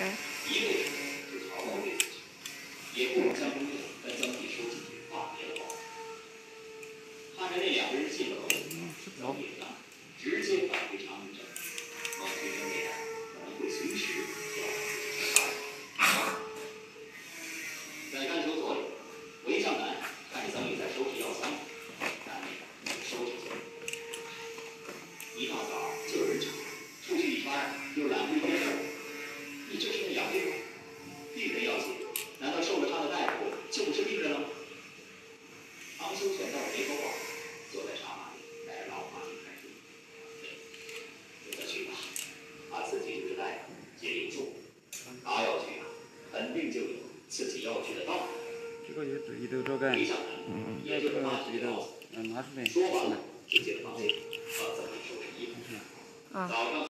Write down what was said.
一路上就朝王瑞走去，也不容姜东健跟曾毅收进去。话别了，王看着那两人进了楼，张平呢？直接返回查明这。王平跟可能会随时和王。在干休座位，我一上来看见曾毅在收拾药箱，但没有收拾起。一大早，就有人吵，出去一圈又拦不住。有自己。这个这个，嗯，也就是注意，嗯，拿出来。说，直接放，啊。